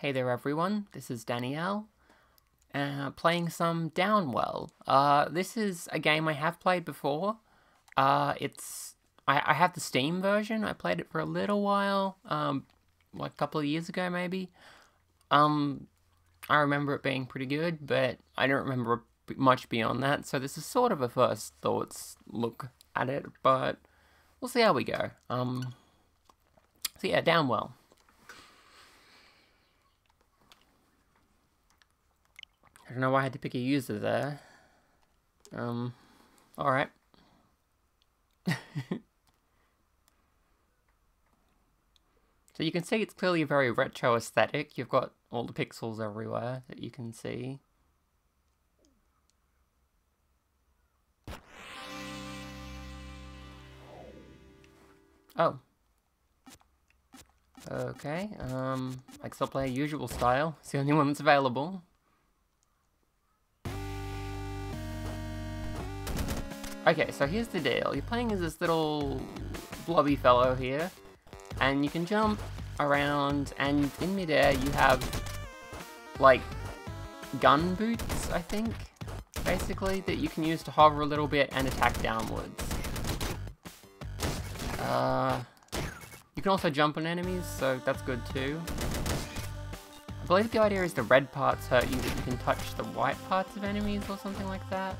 Hey there everyone, this is Danielle, uh, playing some Downwell. Uh, this is a game I have played before. Uh, it's I, I have the Steam version, I played it for a little while, um, like a couple of years ago maybe. Um, I remember it being pretty good, but I don't remember much beyond that, so this is sort of a first thoughts look at it, but we'll see how we go. Um, so yeah, Downwell. Don't know why I had to pick a user there. Um, alright. so you can see it's clearly a very retro aesthetic. You've got all the pixels everywhere that you can see. Oh. Okay, um, play usual style. It's the only one that's available. Okay, so here's the deal. You're playing as this little blobby fellow here, and you can jump around, and in midair you have, like, gun boots, I think, basically, that you can use to hover a little bit and attack downwards. Uh, you can also jump on enemies, so that's good too. I believe the idea is the red parts hurt you, but you can touch the white parts of enemies or something like that.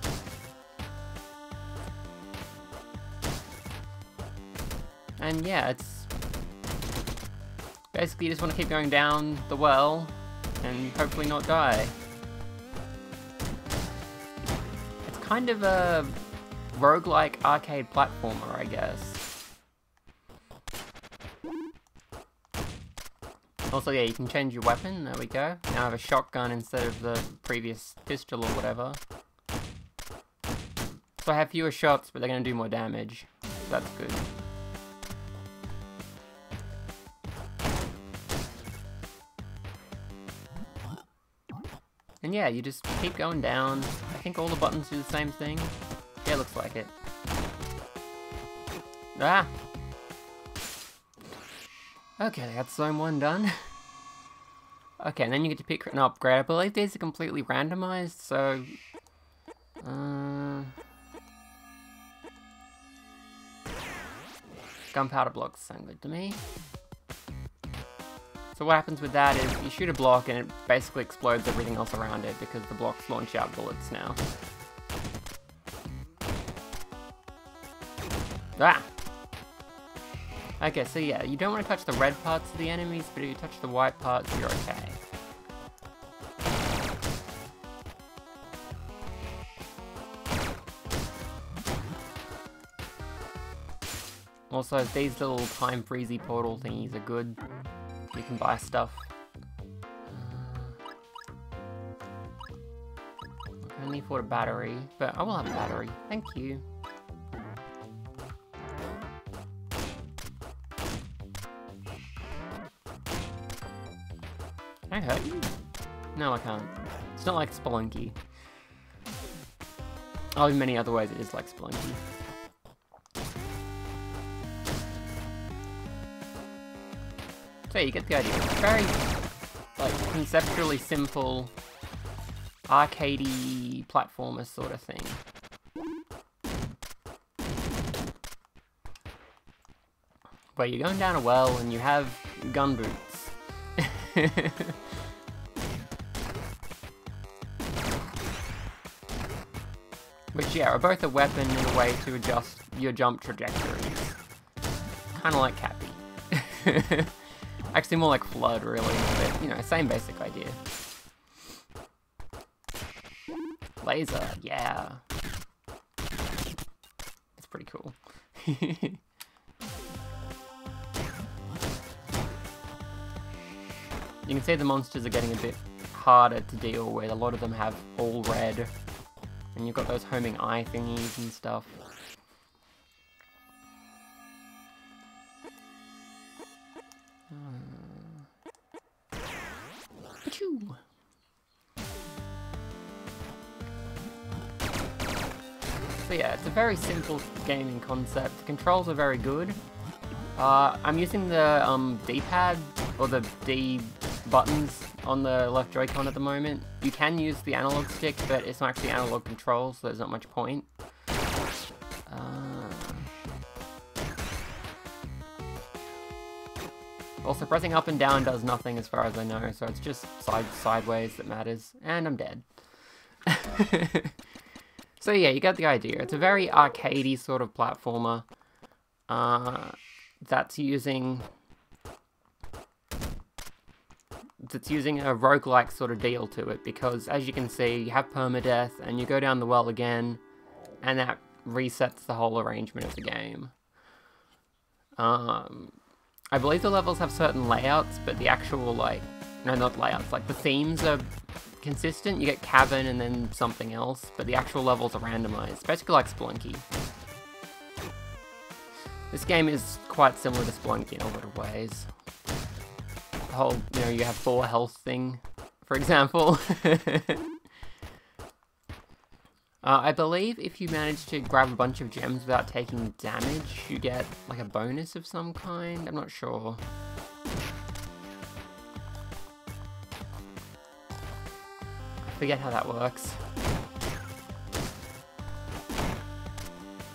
And yeah, it's... Basically you just want to keep going down the well, and hopefully not die. It's kind of a roguelike arcade platformer, I guess. Also, yeah, you can change your weapon, there we go. Now I have a shotgun instead of the previous pistol or whatever. So I have fewer shots, but they're going to do more damage. That's good. And yeah, you just keep going down. I think all the buttons do the same thing. Yeah, looks like it. Ah! Okay, that's zone one done. okay, and then you get to pick an upgrade. I believe these are completely randomized, so... Uh... Gunpowder blocks sound good to me. So what happens with that is you shoot a block and it basically explodes everything else around it because the blocks launch out bullets now. Ah! Okay, so yeah, you don't want to touch the red parts of the enemies, but if you touch the white parts, you're okay. Also, these little time freezy portal thingies are good. You can buy stuff. Uh, I can only afford a battery, but I will have a battery. Thank you. Can I hurt you? No, I can't. It's not like Spelunky. Oh, in many other ways it is like Spelunky. So you get the idea. It's very, like, conceptually simple, arcadey platformer sort of thing. Where you're going down a well and you have gun boots. Which, yeah, are both a weapon and a way to adjust your jump trajectories. Kind of like Cappy. Actually more like FLUDD, really, but, you know, same basic idea. Laser, yeah. That's pretty cool. you can see the monsters are getting a bit harder to deal with. A lot of them have all red. And you've got those homing eye thingies and stuff. So yeah, it's a very simple gaming concept. The controls are very good. Uh, I'm using the um, D-pad, or the D buttons on the left Joy-Con at the moment. You can use the analog stick, but it's not actually analog control, so there's not much point. Also, pressing up and down does nothing as far as I know, so it's just side sideways that matters. And I'm dead. so yeah, you get the idea. It's a very arcadey sort of platformer uh, that's using that's using a roguelike sort of deal to it because as you can see you have permadeath and you go down the well again and that resets the whole arrangement of the game. Um, I believe the levels have certain layouts but the actual like, no not layouts, like the themes are consistent. You get cabin and then something else but the actual levels are randomized, basically like Spelunky. This game is quite similar to Spelunky in a lot of ways The whole, you know, you have four health thing, for example. Uh, I believe if you manage to grab a bunch of gems without taking damage, you get like a bonus of some kind. I'm not sure. Forget how that works.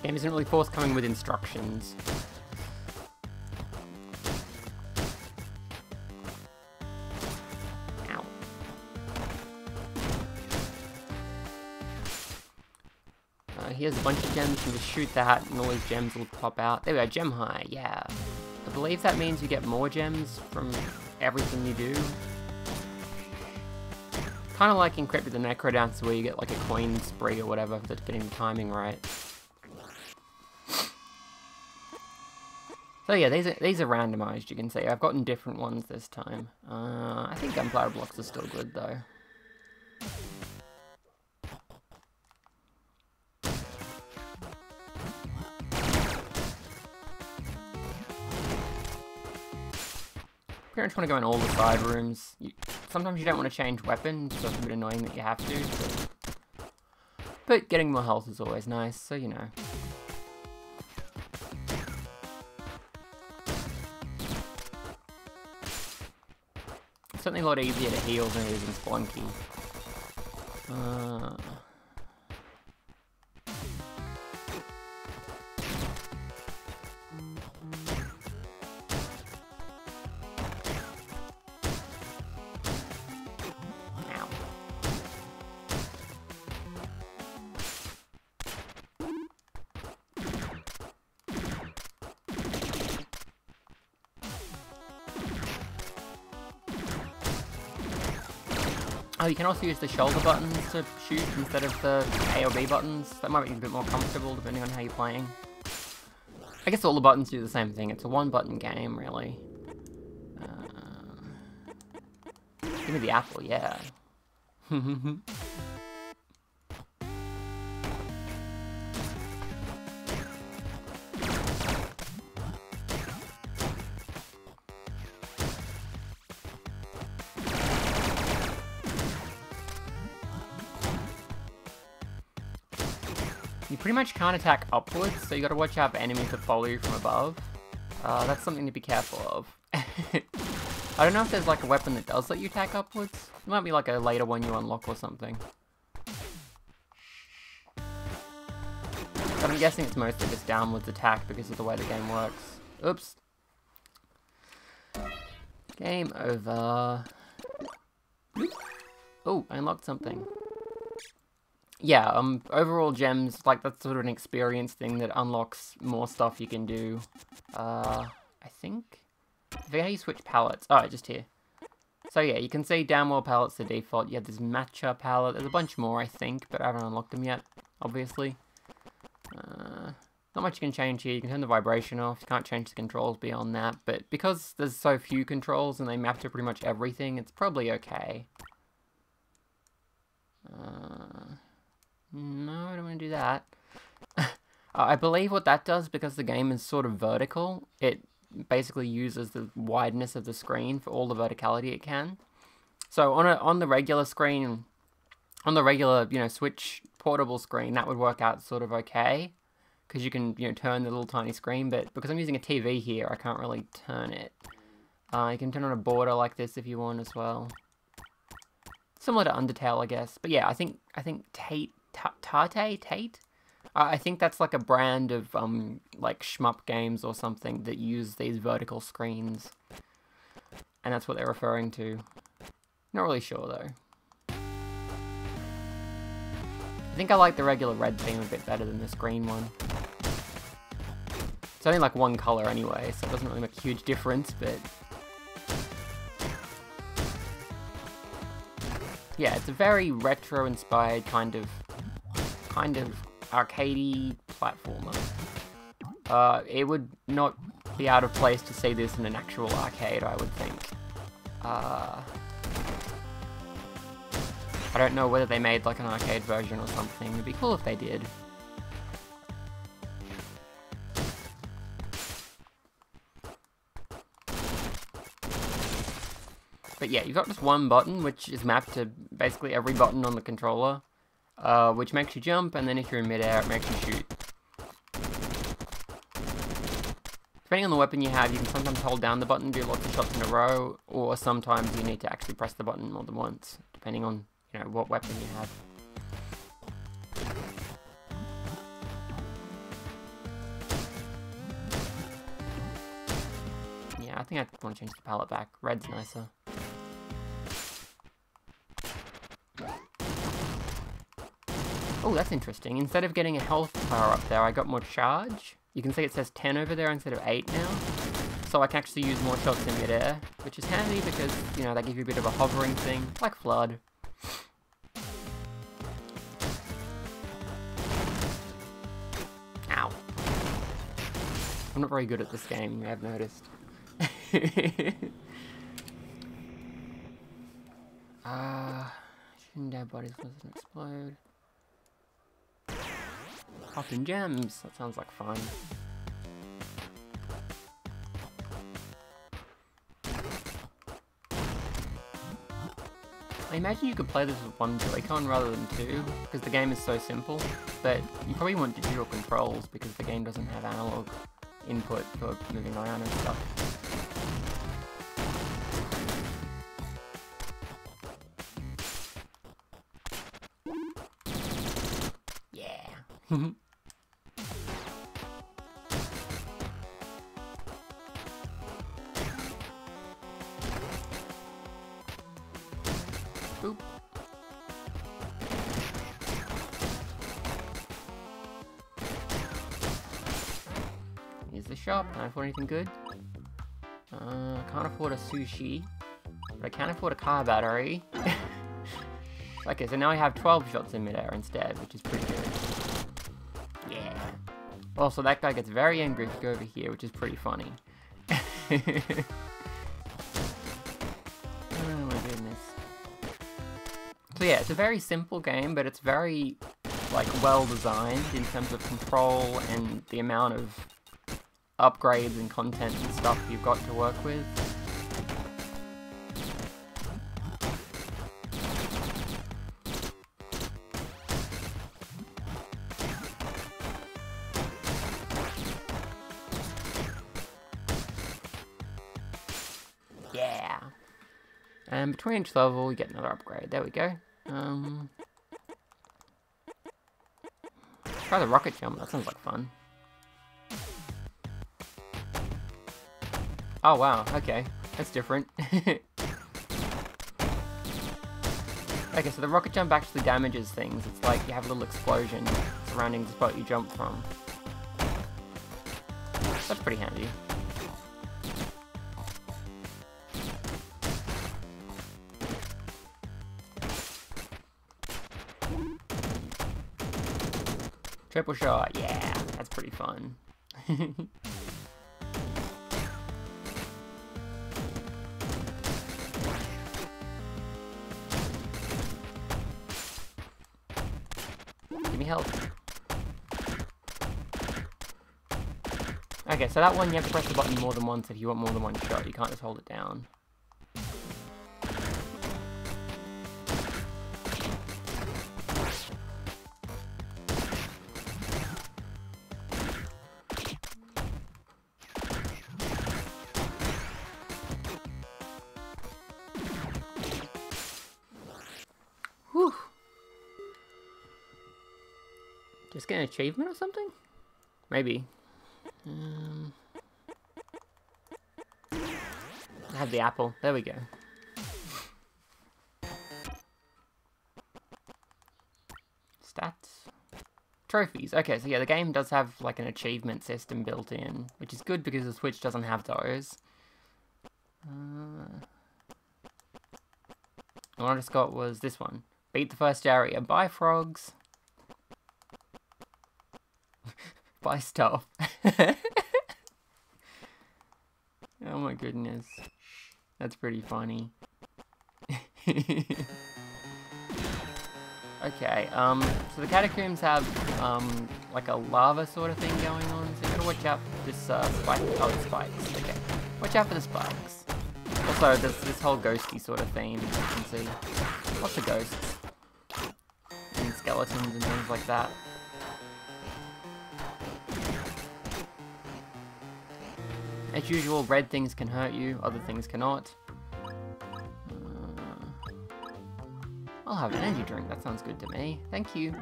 Game isn't really forthcoming with instructions. Here's a bunch of gems, you can just shoot that and all these gems will pop out. There we go, gem high, yeah. I believe that means you get more gems from everything you do. Kind of like in Crypt of the NecroDancer where you get like a coin spree or whatever that's getting the timing right. So yeah, these are, these are randomized, you can see. I've gotten different ones this time. Uh, I think Gunpowder Blocks are still good though. Pretty much want to go in all the side rooms. You, sometimes you don't want to change weapons, so it's a bit annoying that you have to, but, but getting more health is always nice, so you know. It's certainly a lot easier to heal than it is in Spelunky. Uh... you can also use the shoulder buttons to shoot instead of the A or B buttons. That might be a bit more comfortable depending on how you're playing. I guess all the buttons do the same thing. It's a one-button game, really. Uh, give me the apple, yeah. much can't attack upwards, so you gotta watch out for enemies that follow you from above. Uh, that's something to be careful of. I don't know if there's like a weapon that does let you attack upwards. It might be like a later one you unlock or something. But I'm guessing it's mostly just downwards attack because of the way the game works. Oops. Game over. Oh, I unlocked something yeah, um, overall gems, like, that's sort of an experience thing that unlocks more stuff you can do. Uh, I think? I forget how you switch palettes. Oh, just here. So yeah, you can see downwell palettes the default. You have this matcha palette. There's a bunch more, I think, but I haven't unlocked them yet, obviously. Uh, not much you can change here. You can turn the vibration off. You can't change the controls beyond that. But because there's so few controls and they map to pretty much everything, it's probably okay. Uh, no, I don't want to do that. I believe what that does, because the game is sort of vertical, it basically uses the wideness of the screen for all the verticality it can. So on a on the regular screen, on the regular, you know, Switch portable screen, that would work out sort of okay. Because you can, you know, turn the little tiny screen, but because I'm using a TV here, I can't really turn it. Uh, you can turn on a border like this if you want as well. Similar to Undertale, I guess. But yeah, I think I think Tate Tate Tate. Uh, I think that's like a brand of um like shmup games or something that use these vertical screens, and that's what they're referring to. Not really sure though. I think I like the regular red theme a bit better than this green one. It's only like one color anyway, so it doesn't really make a huge difference, but yeah, it's a very retro-inspired kind of, kind of arcadey platformer. Uh, it would not be out of place to see this in an actual arcade, I would think. Uh, I don't know whether they made like an arcade version or something. It'd be cool if they did. But yeah, you've got just one button, which is mapped to basically every button on the controller, uh, which makes you jump, and then if you're in midair, it makes you shoot. Depending on the weapon you have, you can sometimes hold down the button, do lots of shots in a row, or sometimes you need to actually press the button more than once, depending on, you know, what weapon you have. Yeah, I think I want to change the palette back. Red's nicer. Oh, that's interesting. Instead of getting a health power up there, I got more charge. You can see it says 10 over there instead of 8 now. So I can actually use more shots in midair, which is handy because, you know, they give you a bit of a hovering thing, like FLUDD. Ow. I'm not very good at this game, I've noticed. Ah, uh, shooting dead bodies doesn't explode. Popping gems. That sounds like fun. I imagine you could play this with one Joy-Con rather than two, because the game is so simple, but you probably want digital controls because the game doesn't have analog input for moving around and stuff. Boop. Can I afford anything good? Uh, I can't afford a sushi. But I can afford a car battery. okay, so now I have 12 shots in midair instead, which is pretty good. Yeah. Also, that guy gets very angry if you go over here, which is pretty funny. oh my goodness. So yeah, it's a very simple game, but it's very, like, well designed in terms of control and the amount of upgrades and content and stuff you've got to work with. Yeah. And between each level, we get another upgrade. There we go. Um, try the rocket jump. That sounds like fun. Oh, wow. Okay. That's different. okay, so the rocket jump actually damages things. It's like you have a little explosion surrounding the spot you jump from. That's pretty handy. Triple shot, yeah, that's pretty fun. so that one you have to press the button more than once if you want more than one shot. You can't just hold it down. Just get an achievement or something? Maybe. Um, I have the apple. There we go. Stats. Trophies. Okay, so yeah, the game does have like an achievement system built in, which is good because the Switch doesn't have those. Uh, one I just got was this one. Beat the first area. Buy frogs. Buy stuff. oh my goodness. That's pretty funny. okay, um, so the catacombs have, um, like a lava sort of thing going on, so you gotta watch out for this, uh, spike. Oh, the spikes. Okay. Watch out for the spikes. Also, there's this whole ghosty sort of theme, as you can see. Lots of ghosts. And skeletons and things like that. As usual, red things can hurt you, other things cannot. Uh, I'll have an energy drink, that sounds good to me. Thank you.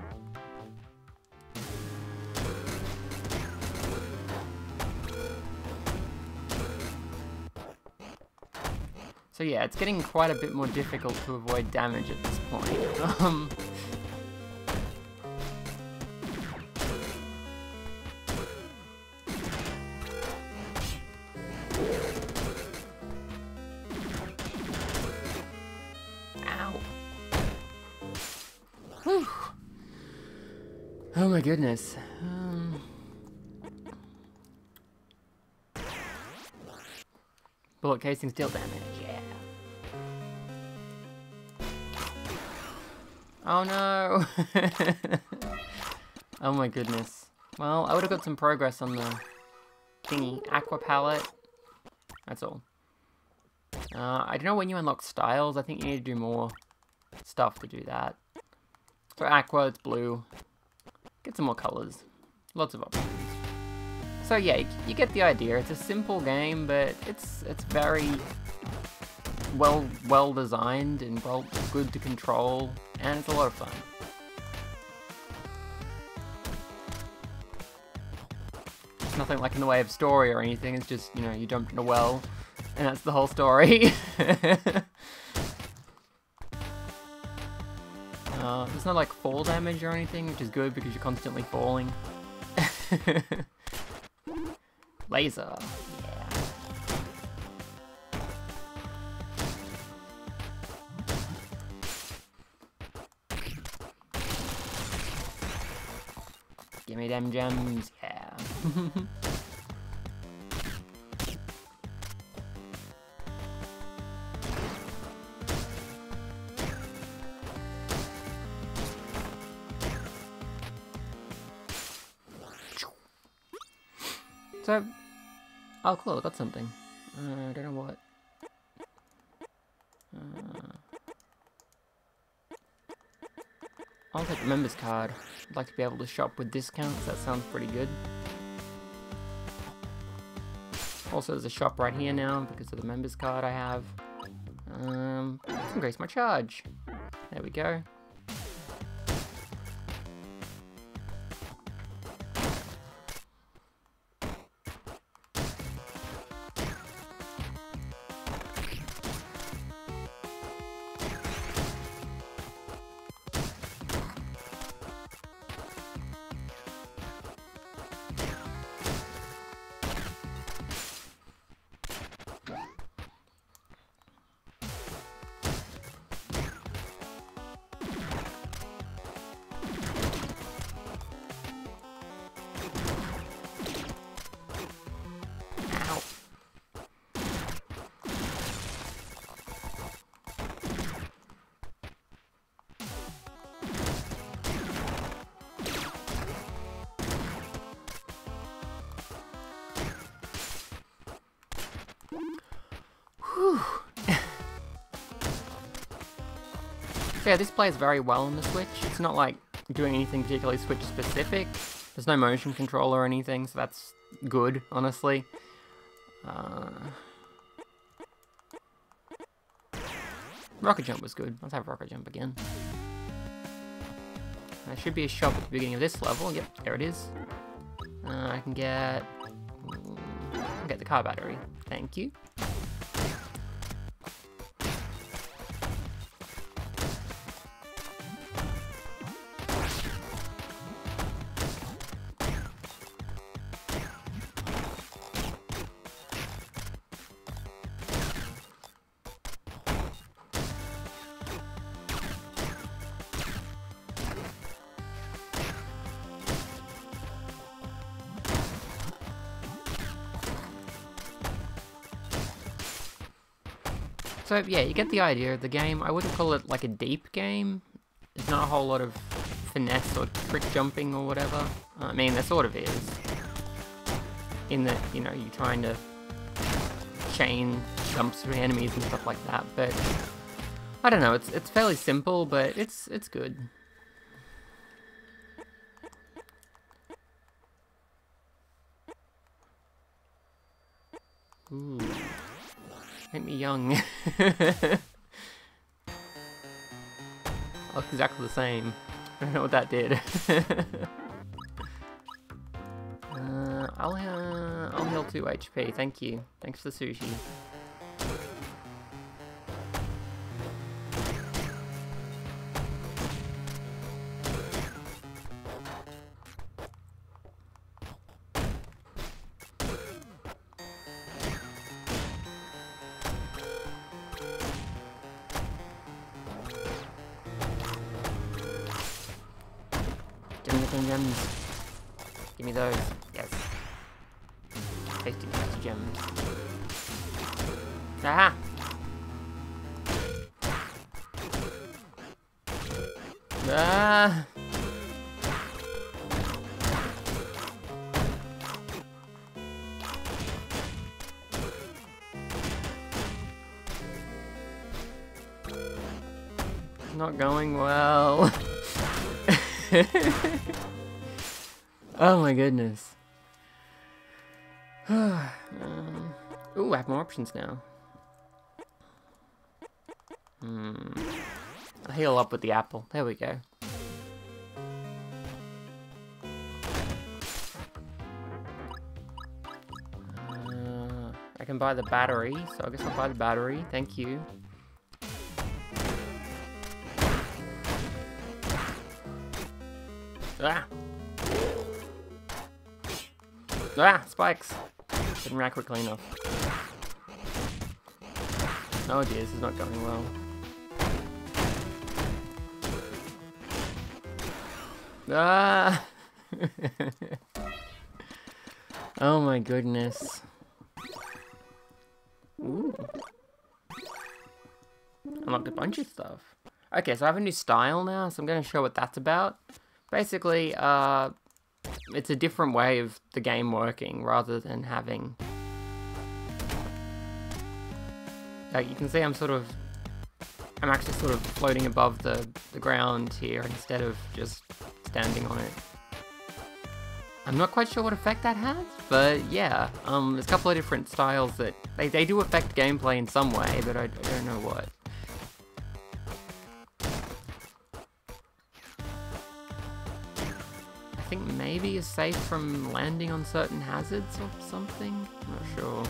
So yeah, it's getting quite a bit more difficult to avoid damage at this point. Um, my goodness. Um... Bullet casing deal damage, yeah. Oh no! oh my goodness. Well, I would have got some progress on the thingy. Aqua palette. That's all. Uh, I don't know when you unlock styles. I think you need to do more stuff to do that. For aqua, it's blue. Get some more colors. Lots of options. So yeah, you get the idea. It's a simple game, but it's it's very well well designed and well good to control, and it's a lot of fun. It's nothing like in the way of story or anything. It's just you know you jumped in a well, and that's the whole story. There's not like fall damage or anything, which is good because you're constantly falling. Laser. Yeah. Give me them gems, yeah. oh cool, I got something. Uh, I don't know what. Uh, I'll take the members card. I'd like to be able to shop with discounts, that sounds pretty good. Also, there's a shop right here now because of the members card I have. Um, increase my charge. There we go. Yeah, this plays very well on the Switch. It's not like doing anything particularly Switch specific. There's no motion control or anything, so that's good, honestly. Uh... Rocket Jump was good. Let's have Rocket Jump again. There should be a shop at the beginning of this level. Yep, there it is. Uh, I can get... I get the car battery. Thank you. So yeah, you get the idea of the game. I wouldn't call it like a deep game. There's not a whole lot of finesse or trick jumping or whatever. I mean, there sort of is. In that, you know, you're trying to chain jumps through enemies and stuff like that, but I don't know, it's it's fairly simple, but it's it's good. Ooh. Make me young. Look exactly the same. I don't know what that did. uh, I'll, uh, I'll heal 2 HP, thank you. Thanks for the sushi. Um, ooh, I have more options now. Hmm. I'll heal up with the apple. There we go. Uh, I can buy the battery, so I guess I'll buy the battery. Thank you. Ah! Ah! Spikes! Didn't react quickly enough. Oh dear, this is not going well. Ah! oh my goodness. Ooh. Unlocked a bunch of stuff. Okay, so I have a new style now, so I'm going to show what that's about. Basically, uh, it's a different way of the game working rather than having... Like, you can see I'm sort of... I'm actually sort of floating above the, the ground here instead of just standing on it. I'm not quite sure what effect that has, but yeah, um, there's a couple of different styles that, they, they do affect gameplay in some way, but I, I don't know what. Think maybe is safe from landing on certain hazards or something? I'm not sure.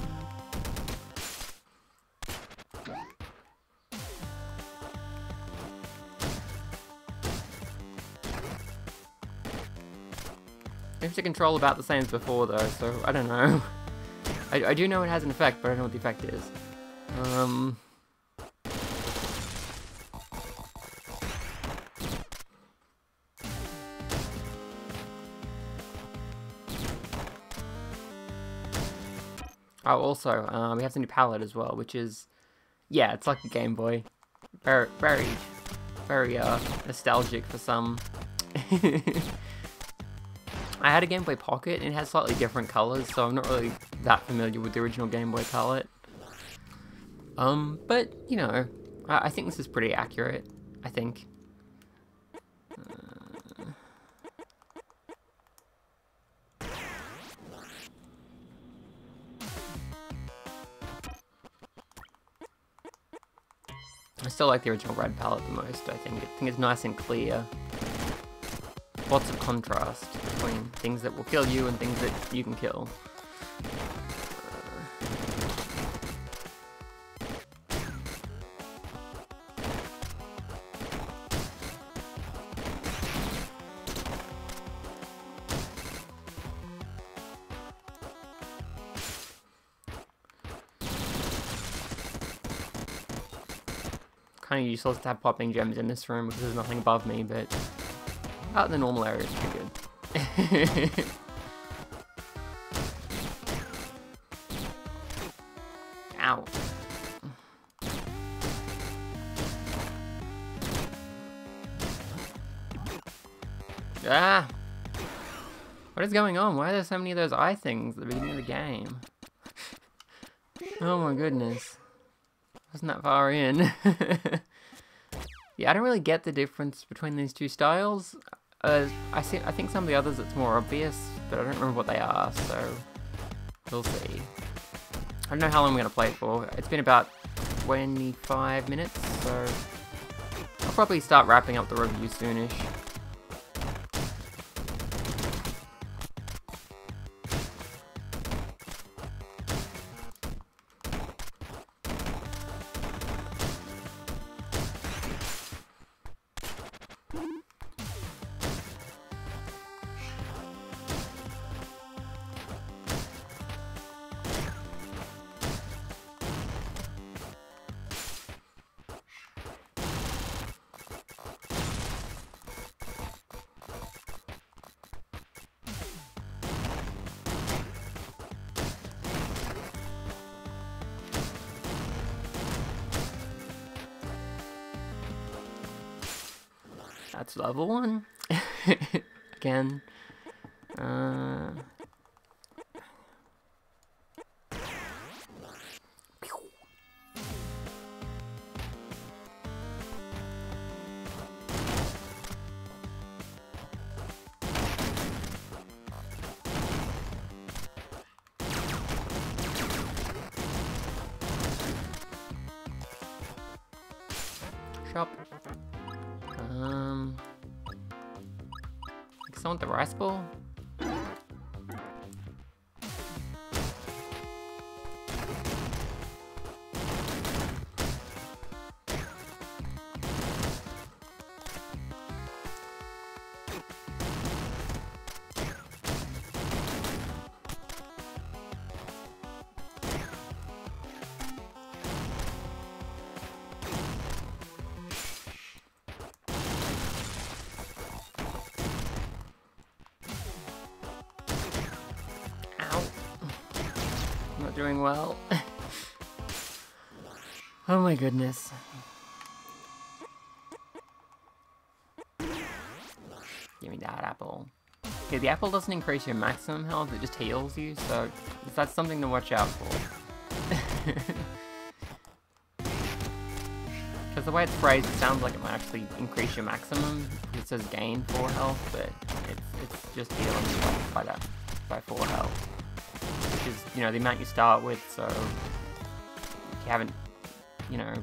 Seems to control about the same as before though, so I don't know. I, I do know it has an effect, but I don't know what the effect is. Um... Oh, also, uh, we have the new palette as well, which is, yeah, it's like a Game Boy. Very, very, very uh, nostalgic for some. I had a Game Boy Pocket, and it has slightly different colors, so I'm not really that familiar with the original Game Boy palette. Um, but, you know, I, I think this is pretty accurate, I think. I still like the original red palette the most, I think. I think it's nice and clear. lots of contrast between things that will kill you and things that you can kill. Of useless to have popping gems in this room because there's nothing above me, but out in the normal area is pretty good. Ow. Ah! What is going on? Why are there so many of those eye things at the beginning of the game? oh my goodness. Wasn't that far in. yeah, I don't really get the difference between these two styles. Uh, I see. I think some of the others it's more obvious, but I don't remember what they are, so we'll see. I don't know how long I'm going to play it for. It's been about 25 minutes, so I'll probably start wrapping up the review soonish. Shop. Um, guess want the rice bowl. Well. oh my goodness. Give me that apple. Okay, the apple doesn't increase your maximum health, it just heals you, so that's something to watch out for. Because the way it's phrased, it sounds like it might actually increase your maximum. It says gain 4 health, but it's, it's just healing by that, by 4 health is, you know, the amount you start with, so if you haven't, you know,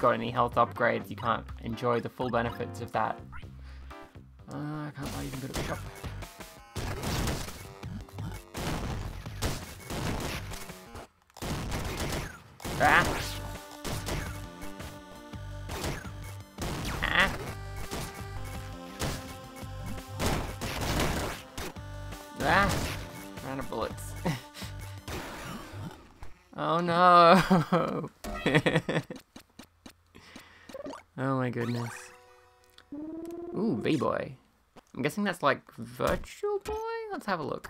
got any health upgrades, you can't enjoy the full benefits of that. Uh, I can't buy even good at the shop. Ah! Guessing that's like Virtual Boy? Let's have a look.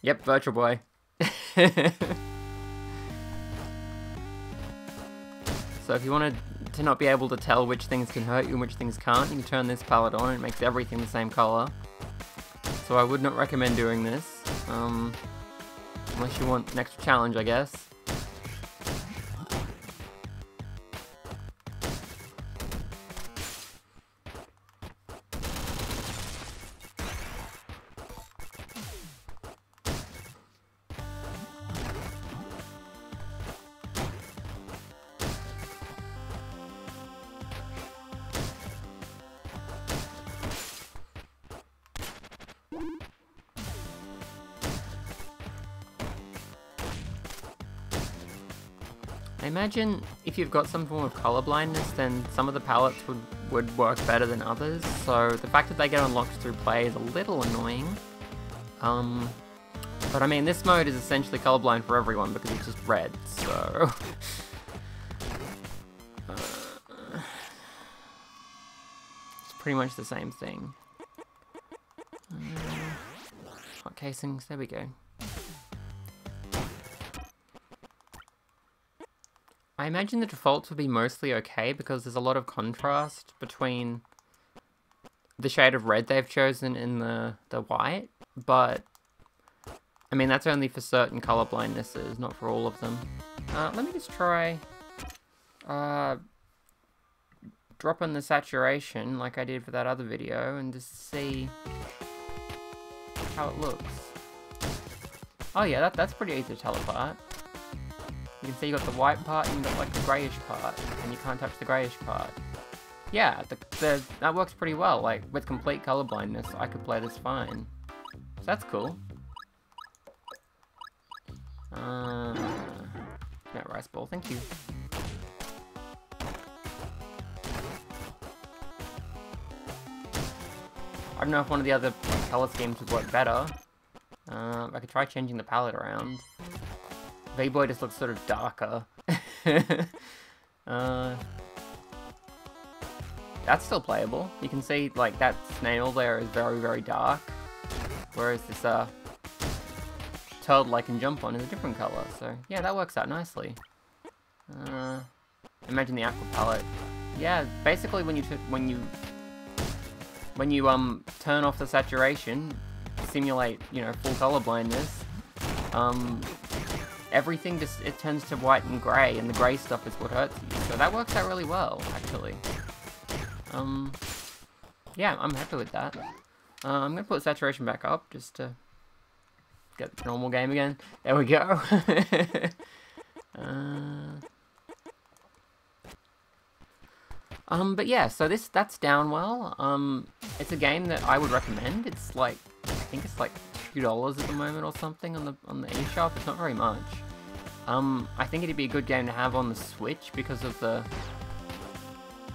Yep, Virtual Boy. so if you wanted to not be able to tell which things can hurt you and which things can't, you can turn this palette on and it makes everything the same color. So I would not recommend doing this. Um, Unless you want an extra challenge, I guess. I imagine if you've got some form of color blindness, then some of the palettes would, would work better than others, so the fact that they get unlocked through play is a little annoying. Um, but I mean, this mode is essentially colorblind for everyone because it's just red, so... uh, it's pretty much the same thing. Uh, hot casings, there we go. I imagine the defaults would be mostly okay because there's a lot of contrast between the shade of red they've chosen and the, the white, but I mean that's only for certain color blindnesses, not for all of them. Uh, let me just try uh, dropping the saturation like I did for that other video and just see how it looks. Oh yeah, that, that's pretty easy to tell apart. You can see you got the white part and you got like the greyish part, and you can't touch the greyish part. Yeah, the, the, that works pretty well. Like, with complete color blindness, I could play this fine. So that's cool. Uh, rice ball, thank you. I don't know if one of the other color schemes would work better. Uh, I could try changing the palette around. V-Boy just looks sort of darker. uh, that's still playable. You can see, like, that snail there is very, very dark. Whereas this, uh, turtle I can jump on is a different color. So, yeah, that works out nicely. Uh, imagine the aqua palette. Yeah, basically when you, when you, when you, um, turn off the saturation, simulate, you know, full color blindness, um, everything just, it turns to white and grey, and the grey stuff is what hurts you. So that works out really well, actually. Um, yeah, I'm happy with that. Uh, I'm gonna put saturation back up, just to get the normal game again. There we go. uh, um, but yeah, so this, that's Downwell. Um, it's a game that I would recommend. It's like, I think it's like $2 at the moment or something on the on the eShop. It's not very much. Um, I think it'd be a good game to have on the Switch because of the...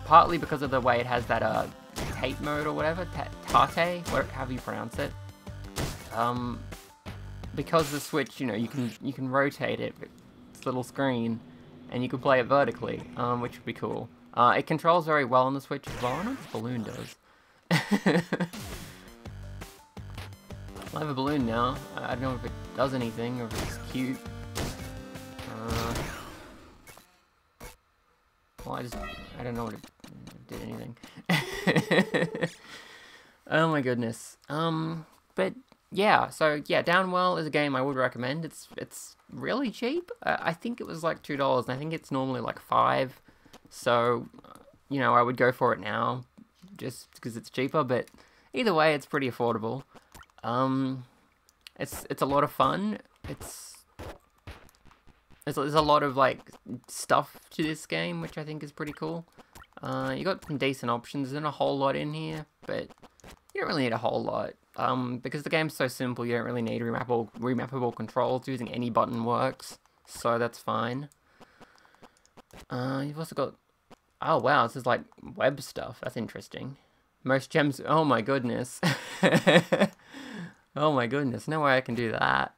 Partly because of the way it has that, uh, tape mode or whatever, tate, whatever, however you pronounce it. Um, because the Switch, you know, you can you can rotate it, this little screen, and you can play it vertically, um, which would be cool. Uh, it controls very well on the Switch as well. I know this balloon does. I have a balloon now. I don't know if it does anything or if it's cute. Uh, well, I just, I don't know what it, did anything. oh my goodness. Um, but yeah, so yeah, Downwell is a game I would recommend. It's it's really cheap. Uh, I think it was like two dollars, and I think it's normally like five. So, you know, I would go for it now, just because it's cheaper. But either way, it's pretty affordable. Um, it's it's a lot of fun. It's there's, there's a lot of like stuff to this game, which I think is pretty cool. Uh, you got some decent options. There's not a whole lot in here, but you don't really need a whole lot. Um, because the game's so simple, you don't really need remappable, remappable controls. Using any button works, so that's fine. Uh, you've also got... Oh, wow, this is like web stuff. That's interesting. Most gems... Oh, my goodness. Oh my goodness, no way I can do that.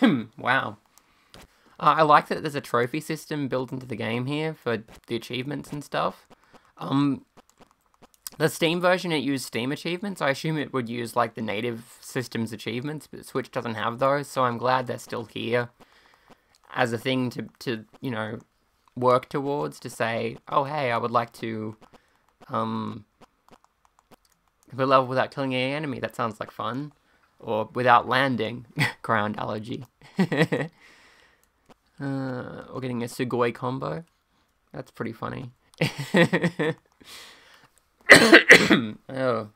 wow. Uh, I like that there's a trophy system built into the game here for the achievements and stuff. Um, the Steam version, it used Steam achievements. I assume it would use like the native system's achievements, but Switch doesn't have those, so I'm glad they're still here as a thing to, to you know, work towards to say, oh hey, I would like to um, Complete level without killing any enemy. That sounds like fun. Or without landing. Ground allergy. uh, or getting a Sugoi combo. That's pretty funny. oh.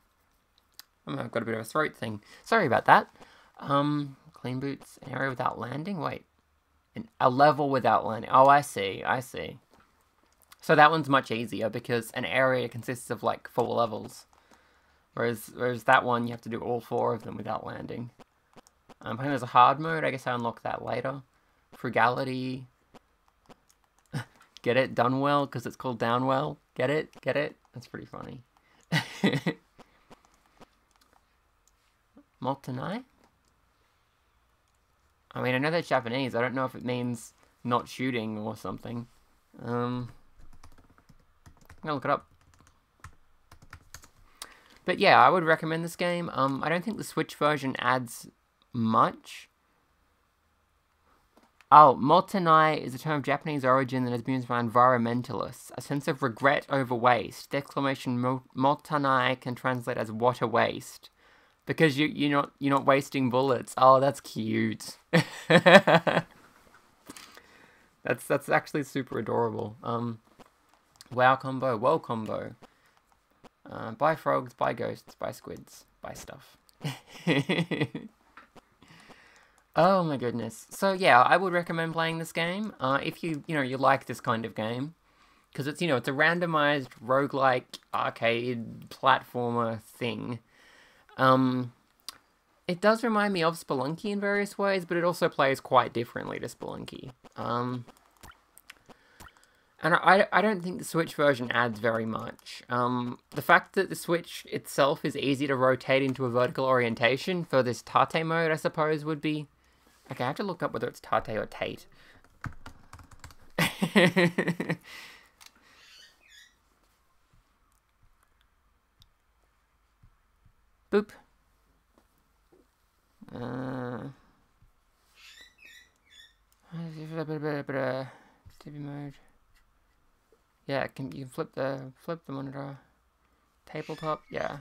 I've got a bit of a throat thing. Sorry about that. Um, clean boots, an area without landing? Wait. An, a level without landing. Oh, I see. I see. So that one's much easier because an area consists of like four levels. Whereas, whereas that one, you have to do all four of them without landing. Um, I think there's a hard mode, I guess I unlock that later. frugality. Get it? Done well because it's called down well. Get it? Get it? That's pretty funny. Mottainai? I mean, I know that's Japanese. I don't know if it means not shooting or something. Um, I'm gonna look it up. But yeah, I would recommend this game. Um, I don't think the Switch version adds much. Oh, mottainai is a term of Japanese origin that has been used by environmentalists. A sense of regret over waste. The exclamation mottainai can translate as water waste. Because you you're not you're not wasting bullets. Oh, that's cute. that's that's actually super adorable. Um Wow combo, well combo. Uh, buy frogs, buy ghosts, buy squids, buy stuff. oh my goodness. So yeah, I would recommend playing this game uh, if you, you know, you like this kind of game. Because it's, you know, it's a randomized roguelike arcade platformer thing. Um, it does remind me of Spelunky in various ways, but it also plays quite differently to Spelunky. Um, and I, I don't think the Switch version adds very much. Um, the fact that the Switch itself is easy to rotate into a vertical orientation for this Tate mode, I suppose, would be... Okay, I have to look up whether it's Tate or Tate. Boop. Uh... TV mode. Yeah, can you can flip the flip the monitor. Tabletop, yeah.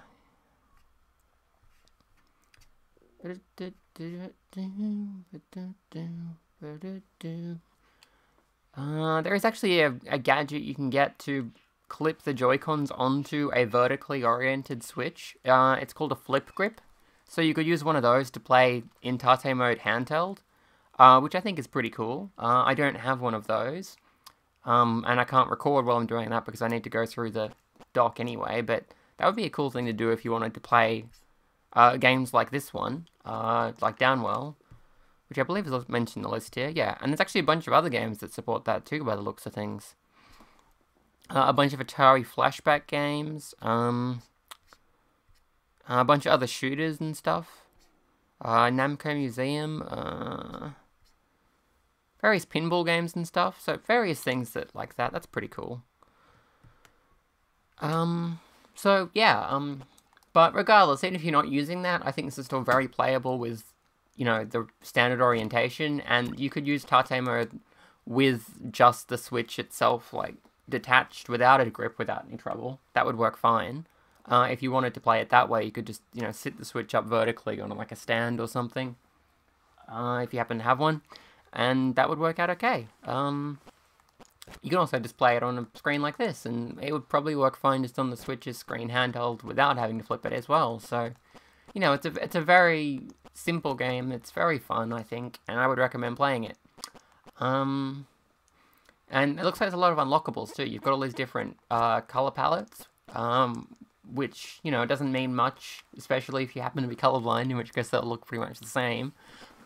Uh, there is actually a, a gadget you can get to clip the Joy-Cons onto a vertically oriented Switch. Uh, it's called a flip grip. So you could use one of those to play in Tate mode handheld, uh, which I think is pretty cool. Uh, I don't have one of those. Um, and I can't record while I'm doing that because I need to go through the dock anyway, but that would be a cool thing to do if you wanted to play uh, games like this one, uh, like Downwell, which I believe is mentioned in the list here. Yeah, and there's actually a bunch of other games that support that too by the looks of things. Uh, a bunch of Atari flashback games, um, a bunch of other shooters and stuff. Uh, Namco Museum, uh, various pinball games and stuff. So various things that like that. That's pretty cool. Um, so yeah, um, but regardless, even if you're not using that, I think this is still very playable with, you know, the standard orientation, and you could use Tate mode with just the Switch itself, like, detached without a grip without any trouble. That would work fine. Uh, if you wanted to play it that way, you could just, you know, sit the Switch up vertically on, like, a stand or something, uh, if you happen to have one and that would work out okay. Um, you can also display it on a screen like this, and it would probably work fine just on the Switch's screen handheld without having to flip it as well. So, you know, it's a it's a very simple game. It's very fun, I think, and I would recommend playing it. Um, and it looks like there's a lot of unlockables too. You've got all these different uh, color palettes, um, which you know doesn't mean much, especially if you happen to be colorblind, in which case they'll look pretty much the same.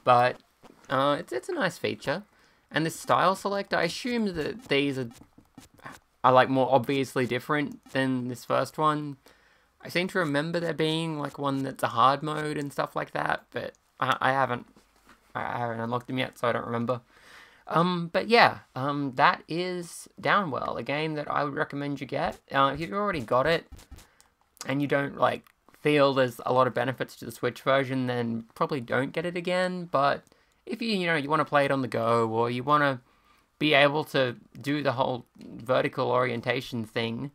But uh, it's, it's a nice feature. And the style select, I assume that these are, are like more obviously different than this first one. I seem to remember there being like one that's a hard mode and stuff like that, but I, I haven't I haven't unlocked them yet, so I don't remember. Um, but yeah, um, that is Downwell, a game that I would recommend you get. Uh, if you've already got it and you don't like feel there's a lot of benefits to the Switch version, then probably don't get it again. But if you you know you want to play it on the go or you want to be able to do the whole vertical orientation thing,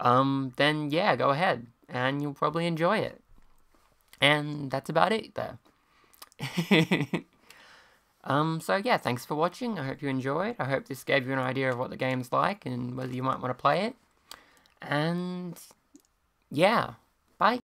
um, then yeah, go ahead and you'll probably enjoy it. And that's about it there. um, so yeah, thanks for watching. I hope you enjoyed. I hope this gave you an idea of what the game's like and whether you might want to play it. And yeah, bye.